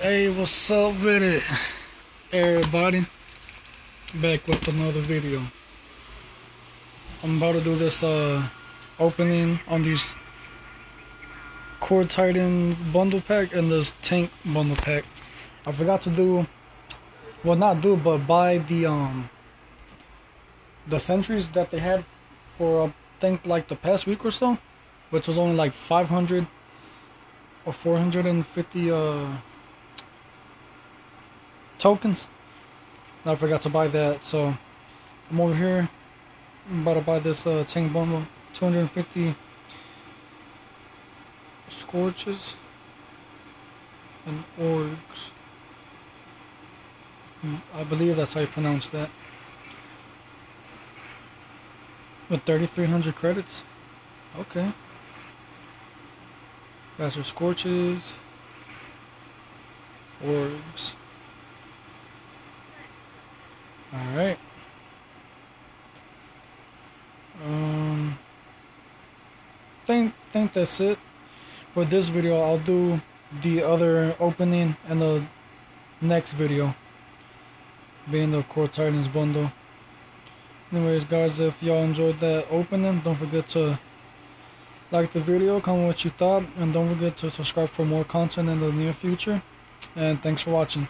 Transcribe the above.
Hey, what's up with it? Everybody, back with another video. I'm about to do this uh opening on these Core Titan bundle pack and this tank bundle pack. I forgot to do, well not do, but buy the um the sentries that they had for I think like the past week or so, which was only like 500 or 450 uh tokens. I forgot to buy that, so I'm over here. I'm about to buy this uh, bundle, 250 scorches and orgs. Mm, I believe that's how you pronounce that. With 3,300 credits. Okay. Guys scorches. Orgs. Alright. Um think think that's it. For this video I'll do the other opening and the next video. Being the Core Titans bundle. Anyways guys if y'all enjoyed that opening don't forget to like the video, comment what you thought, and don't forget to subscribe for more content in the near future. And thanks for watching.